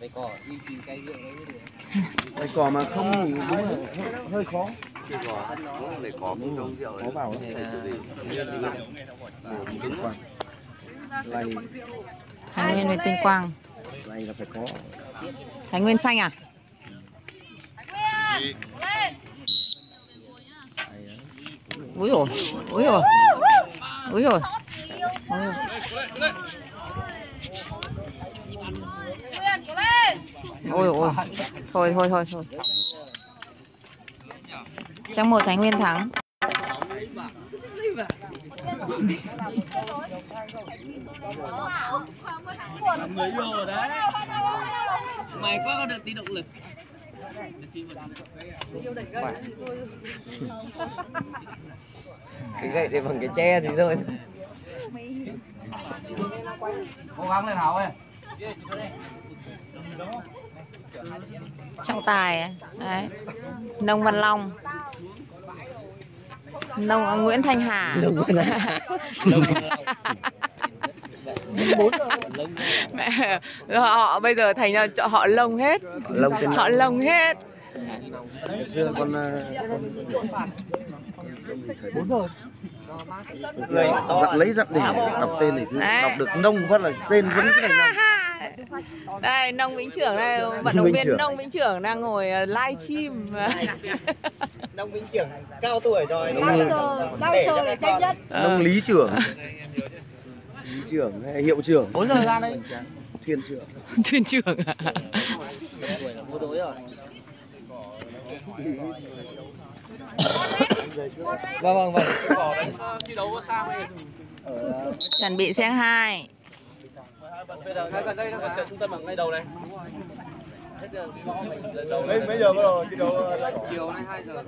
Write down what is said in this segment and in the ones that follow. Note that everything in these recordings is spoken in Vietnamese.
Đây cỏ đi tìm cây rượu đấy được. Đây cỏ mà không thì đúng là hơi, hơi khó. Cây cỏ cũng để cỏ cũng trong rượu đấy. Vào Này đấy. là Đúng. Này, Thái Nguyên với Tuyên Quang này là phải có. Thái Nguyên xanh à Úi rồi Úi rồi Úi rồi Ôi ôi Thôi thôi thôi thôi Sang một Thái Nguyên thắng mới vô rồi đấy. Mày quá có được tí động lực. Cái gậy thì bằng cái tre thì thôi. Cố gắng lên Hảo ơi. Trọng tài ấy. Đấy. Nông Văn Long. Nông à, Nguyễn Thanh Hà. Mẹ, họ bây giờ thành ra cho họ lông hết. Lông họ lông. hết. Ngày xưa con ờ, bốn rồi dặn lấy dặn để đọc tên này cứ Đấy. đọc được nông phát là tên vẫn cái này nông đây nông vĩnh trưởng đây vận Nông động Vĩnh viên Trưởng. nông vĩnh trưởng đang ngồi ờ, live stream Đông Vĩnh Trưởng cao tuổi rồi. Nông, để tranh nhất. nông lý trưởng lý trưởng hay hiệu trưởng Bốn giờ ra đây. thiên trưởng thuyền trưởng à? Vâng vâng vâng. Chuẩn bị xe hai Bây giờ ngay gần đây đang gần trung tâm ở ngay đầu này. Mấy mấy giờ bắt đầu thi đấu? Chiều nay 2 giờ.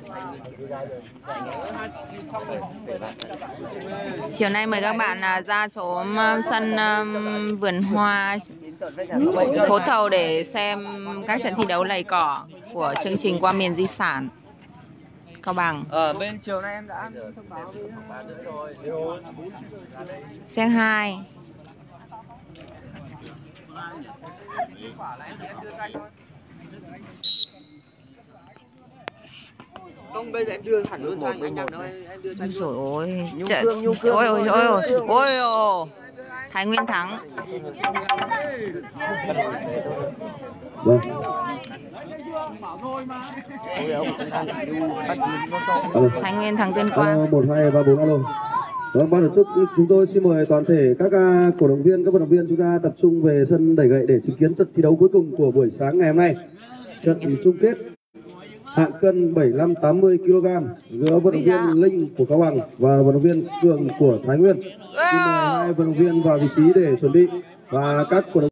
chiều nay mời các bạn à, ra chỗ um, sân um, vườn hoa phố thầu để xem các trận thi đấu lầy cỏ của chương trình qua miền di sản. Cao bằng. Ở bên chiều nay em đã thông báo với xe hai Không bây giờ em đưa hẳn luôn cho anh anh đâu em đưa cho anh luôn. ôi cương ôi ôi ôi Thái Nguyên thắng Vâng. Thái Nguyên thắng Tuyên Quang Alo, một hai ba bốn alo. Vâng, ban tổ chức chúng tôi xin mời toàn thể các à, cổ động viên, các vận động viên chúng ta tập trung về sân đẩy gậy để chứng kiến trận thi đấu cuối cùng của buổi sáng ngày hôm nay. Trận chung kết hạng cân 75-80 kg giữa vận động viên Linh của Cao Bằng và vận động viên Cường của Thái Nguyên. Xin mời hai vận động viên vào vị trí để chuẩn bị và các cổ động